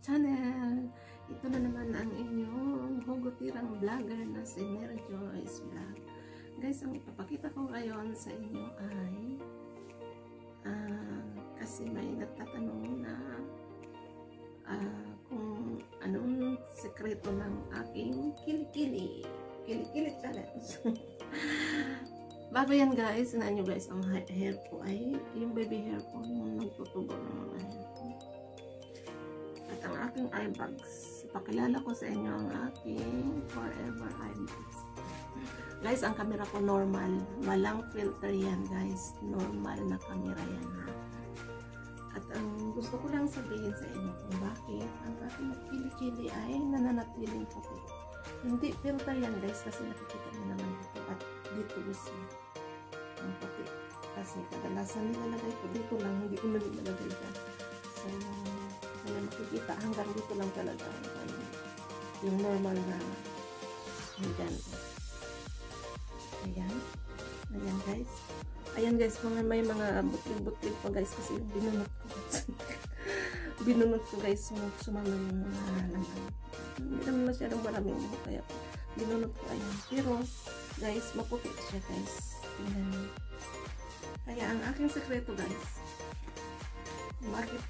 channel. Ito na naman ang inyong hugutirang vlogger na si Mary Joyce Vlog. Guys, ang ipapakita ko ngayon sa inyo ay uh, kasi may nagtatanong na uh, kung anong sekreto ng aking kilikili. Kilikili challenge. Bago yan guys, na nyo guys, ang hair ko ay yung baby hair ko, yung nagtutubo ng mga hair ang aking eye bags Pakilala ko sa inyo ang aking Forever Eyebags. Guys, ang camera ko normal. Walang filter yan, guys. Normal na camera yan, ha. At ang gusto ko lang sabihin sa inyo kung bakit ang aking kilikili ay nananatiling puti. Hindi filter yan, guys, kasi nakikita nyo naman dito. At dito is ang puti. Kasi kadalasan nilalagay ko dito lang, hindi ko nilalagay dyan. So, kaya makikita hanggang dito lang talaga. Ano, yung normal na hanggang ayan. Ayan guys. Ayan guys mga may mga butlig-butlig pa guys kasi yung binunot ko. Binunot ko guys sumama yung mga laman. Hindi naman masyadong maraming mo kaya binunot ko ayan. Pero guys maputi siya guys. Tingnan kaya ang aking sekreto guys bakit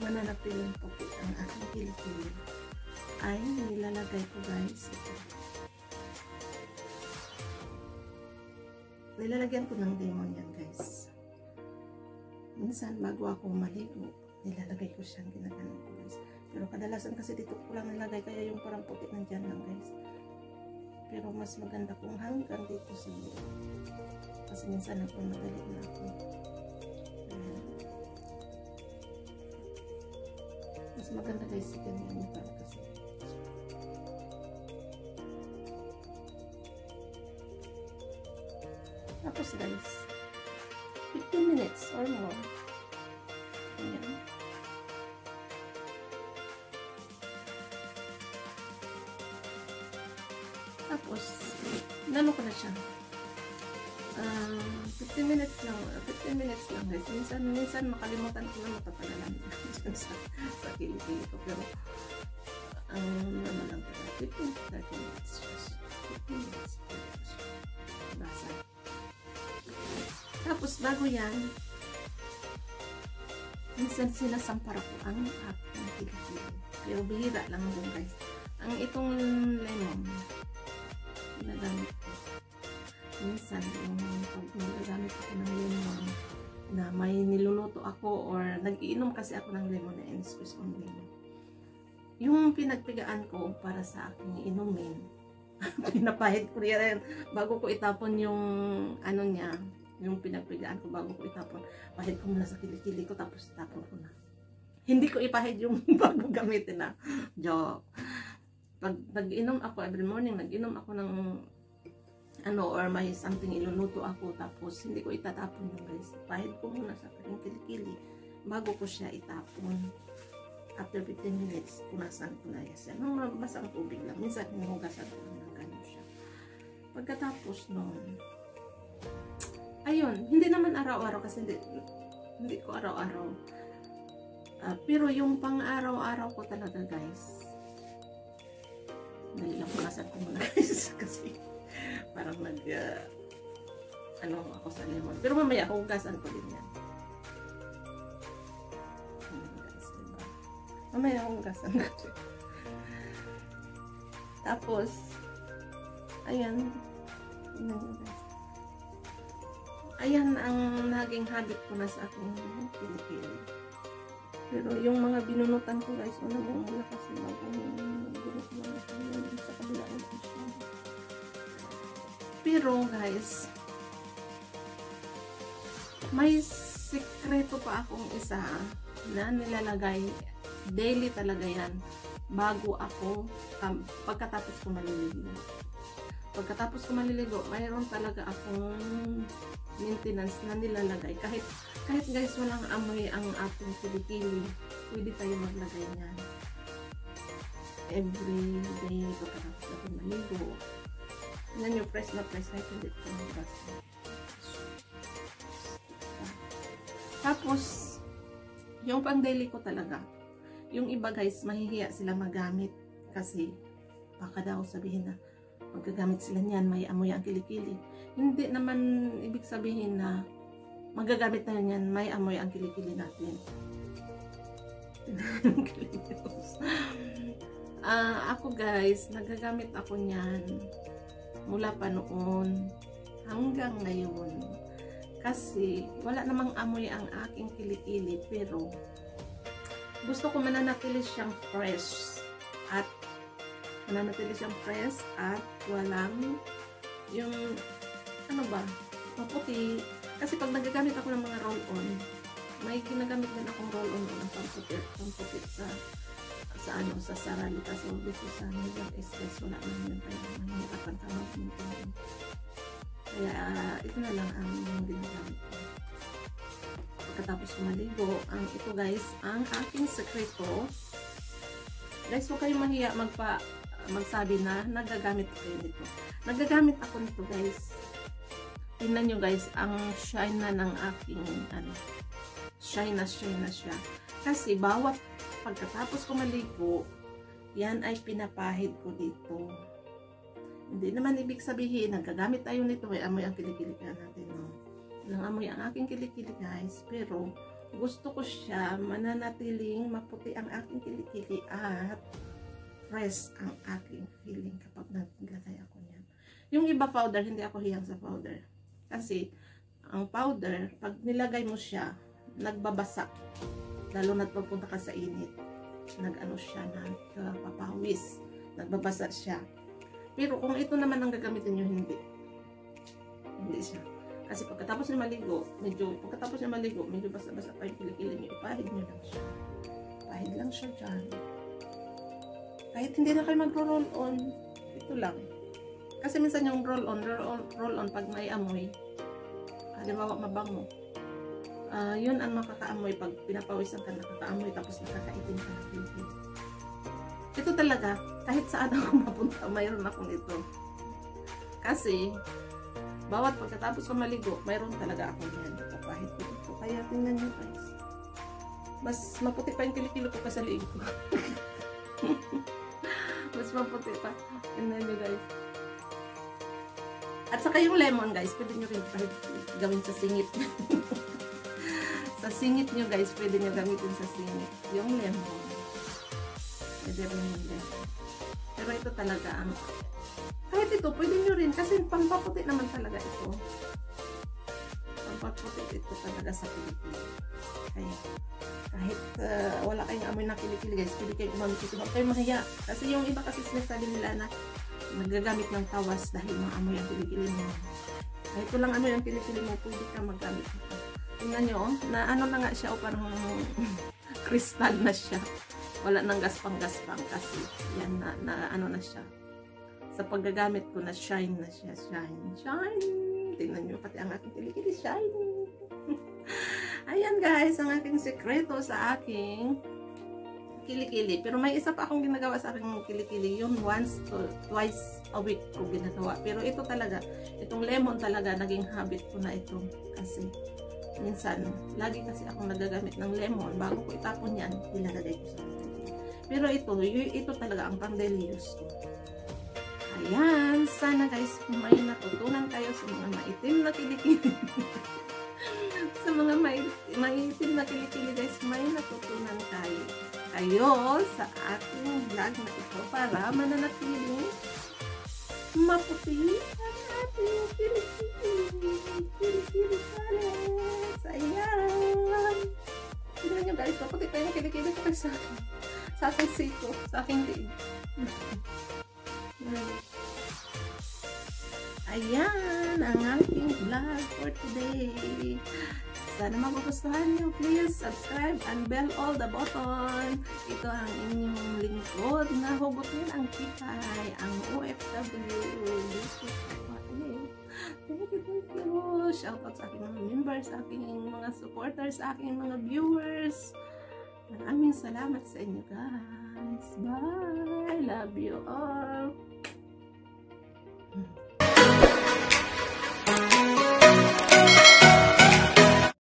mananatiling puti ang aking kilikili ay nilalagay ko guys. Ito. nilalagyan ko ng lemon yan guys. Minsan bago ako maligo nilalagay ko siya ginaganon ko guys. Pero kadalasan kasi dito ko lang nilagay kaya yung parang puti nandyan lang guys. Pero mas maganda kung hanggang dito sa kasi minsan ako madali na ako mas maganda guys si ganyan yung para kasi. Tapos guys 15 minutes or more. Ayan. Tapos nano ko na siya. Uh, 15 minutes lang 15 minutes lang guys. Minsan minsan makalimutan ko na matapalalan sa sa kilikili ko. Pero, ang um, naman lang ko, 15 30 minutes just. 15 minutes. Basa. Tapos, bago yan, minsan sinasampara ko ang aking kilikili. Pero bihira lang din guys. Ang itong lemon, ginagamit ko. Minsan, yung pag magagamit ako ng lemon, na may niluluto ako or nag-iinom kasi ako ng lemon na in-squeeze on lemon. Yung pinagpigaan ko para sa aking inumin, pinapahid ko rin bago ko itapon yung ano niya, yung pinagpigaan ko bago ko itapon. Pahid ko muna sa kilikili ko tapos itapon ko na. Hindi ko ipahid yung bago gamitin na. Joke. Pag nag-inom ako every morning, nag-inom ako ng ano or may something iluluto ako tapos hindi ko itatapon yung guys. Pahid ko muna sa aking kilikili bago ko siya itapon. After 15 minutes punasan ko na yan nung mabasa tubig lang. Minsan hinugasan ko ng ganyan siya. Pagkatapos noon ayun hindi naman araw-araw kasi hindi, hindi ko araw-araw. Uh, pero yung pang araw-araw ko talaga guys dahil lang punasan ko muna guys kasi parang nag uh, ano ako sa lemon. Pero mamaya hugasan ko din yan. Diba? Mamaya hugasan ko. Tapos, ayan. Ayan ang naging habit ko na sa aking pinipili. Pero yung mga binunutan ko guys, wala mo mula kasi bagong bunot na sa kabila ng siya. Pero guys, may sekreto pa akong isa na nilalagay daily talaga yan bago ako um, pagkatapos ko maliligo. Pagkatapos ko maliligo, mayroon talaga akong maintenance na nilalagay. Kahit kahit guys walang amoy ang ating kilikili, pwede tayo maglagay niyan. Every day pagkatapos natin maligo, Tingnan nyo, press na press na hindi ko nabas. Tapos, yung pang daily ko talaga, Yung iba guys, mahihiya sila magamit kasi baka daw sabihin na magagamit sila niyan, may amoy ang kilikili. Hindi naman ibig sabihin na magagamit na yan, may amoy ang kilikili natin. uh, ako guys, nagagamit ako niyan mula pa noon hanggang ngayon. Kasi wala namang amoy ang aking kilikili pero gusto ko mananatili siyang fresh at mananatili siyang fresh at walang yung ano ba maputi kasi pag nagagamit ako ng mga roll-on may ginagamit din akong roll-on ng pamputit pamputit sa sa ano sa saralita so dito sa medium stress wala man kaya ito na lang ang ginagamit ko pagkatapos maligo ang ito guys ang aking sekreto. Guys huwag kayong mahiya magpa magsabi na nagagamit kayo nito nagagamit ako nito guys. Tingnan nyo guys ang shine na ng aking ano shine na shine na siya. Kasi bawat pagkatapos ko maligo yan ay pinapahid ko dito hindi naman ibig sabihin nagagamit tayo nito may amoy ang kilikili natin no? ng amoy ang aking kilikili guys. Pero gusto ko siya mananatiling maputi ang aking kilikili at fresh ang aking feeling kapag naglagay ako niyan. Yung iba powder, hindi ako hiyang sa powder. Kasi ang powder, pag nilagay mo siya, nagbabasa. Lalo na papunta ka sa init. Nag-ano siya, nagpapawis. Nagbabasa siya. Pero kung ito naman ang gagamitin nyo, hindi. Hindi siya. Kasi pagkatapos niya maligo, medyo, pagkatapos niya maligo, medyo basa-basa pa yung kilikili niyo. Ipahid niyo lang siya. Pahid lang siya dyan. Kahit hindi na kayo magro-roll on, ito lang. Kasi minsan yung roll on, roll on, roll on pag may amoy, halimbawa mabango, uh, yun ang makakaamoy pag pinapawisan ka nakakaamoy tapos nakakaitim ka ng kilikili. Ito talaga, kahit saan ako mapunta, mayroon ako nito. Kasi, bawat pagkatapos ko maligo, mayroon talaga ako yan. Kapahit ko dito. Kaya tingnan nyo guys. Mas maputi pa yung kilikilo ko pa sa liig ko. Mas maputi pa. Tingnan nyo guys. At saka yung lemon guys, pwede nyo rin kahit gawin sa singit. sa singit nyo guys, pwede nyo gamitin sa singit. Yung lemon. Pwede rin lemon. Pero ito talaga ang kahit ito, pwede nyo rin. Kasi pampaputi naman talaga ito. Pampaputi ito talaga sa Pilipinas. Kaya, kahit uh, wala kayong amoy na kilikili guys, pwede kayo gumamit ito. Huwag kayong mahiya. Kasi yung iba kasi sinasabi nila na nagagamit ng tawas dahil maamoy ang kilikili mo. Kahit walang amoy ang kilikili mo, pwede ka magamit ito. Tingnan nyo, na ano na nga siya, o parang kristal na siya. Wala nang gaspang-gaspang kasi yan na, na ano na siya sa paggagamit ko na shine na siya. Shine, shine. Tingnan nyo, pati ang aking kilikili, shine. Ayan guys, ang aking sekreto sa aking kilikili. Pero may isa pa akong ginagawa sa aking kilikili. Yun once to twice a week ko ginagawa. Pero ito talaga, itong lemon talaga, naging habit ko na ito. Kasi minsan, lagi kasi akong nagagamit ng lemon. Bago ko itapon yan, nilalagay ko sa. Pero ito, ito talaga ang use ko. Ayan, sana guys may natutunan kayo sa mga maitim na kilikili. sa mga maitim na kilikili guys, may natutunan kayo. Kayo sa ating vlog na ito para mananatili maputi ang ating kilikili. Kilikili palace. Ayan. Tignan nyo guys, maputi pa yung kilikili ko sa akin. Sa aking siko, sa aking liig. Ayan, ang aking vlog for today. Sana magugustuhan nyo. Please subscribe and bell all the button. Ito ang inyong lingkod na hugutin ang kikay, ang OFW. This is Thank you, thank you. Shout out sa aking mga members, sa aking mga supporters, sa aking mga viewers. Maraming salamat sa inyo guys. Bye. Love you all. Hmm.